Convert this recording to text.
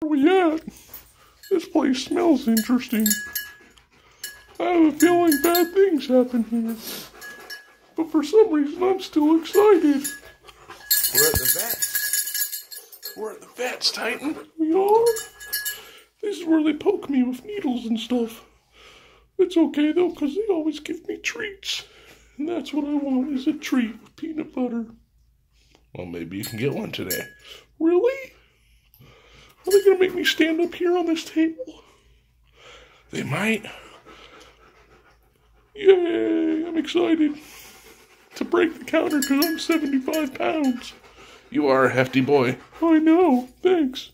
Where we at? This place smells interesting. I have a feeling bad things happen here. But for some reason, I'm still excited. We're at the vets. We're at the vets, Titan. We are? This is where they poke me with needles and stuff. It's okay though, because they always give me treats. And that's what I want is a treat with peanut butter. Well, maybe you can get one today. Really? Are they gonna make me stand up here on this table? They might. Yay, I'm excited to break the counter because I'm 75 pounds. You are a hefty boy. I know, thanks.